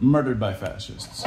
murdered by fascists.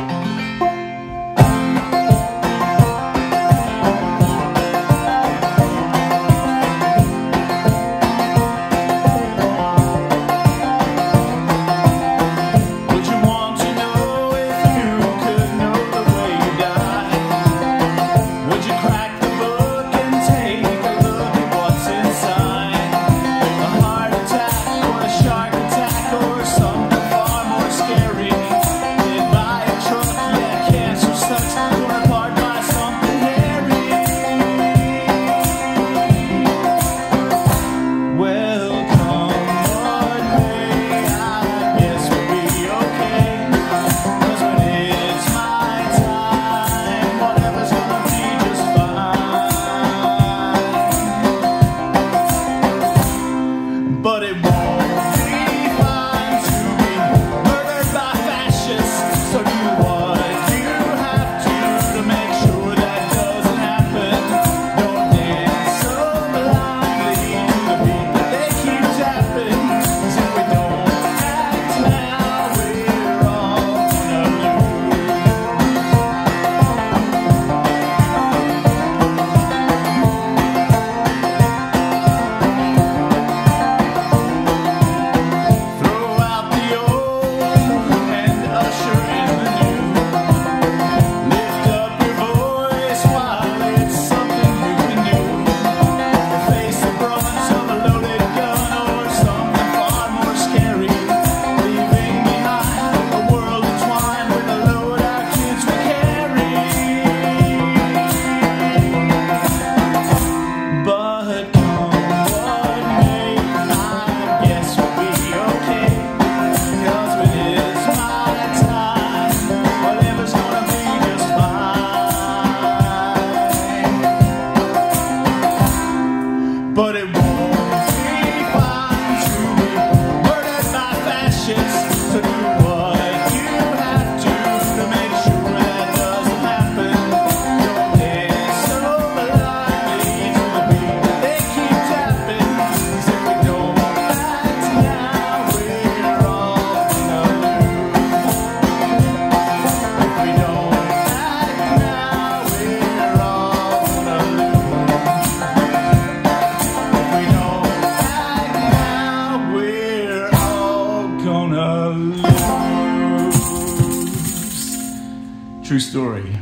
True story.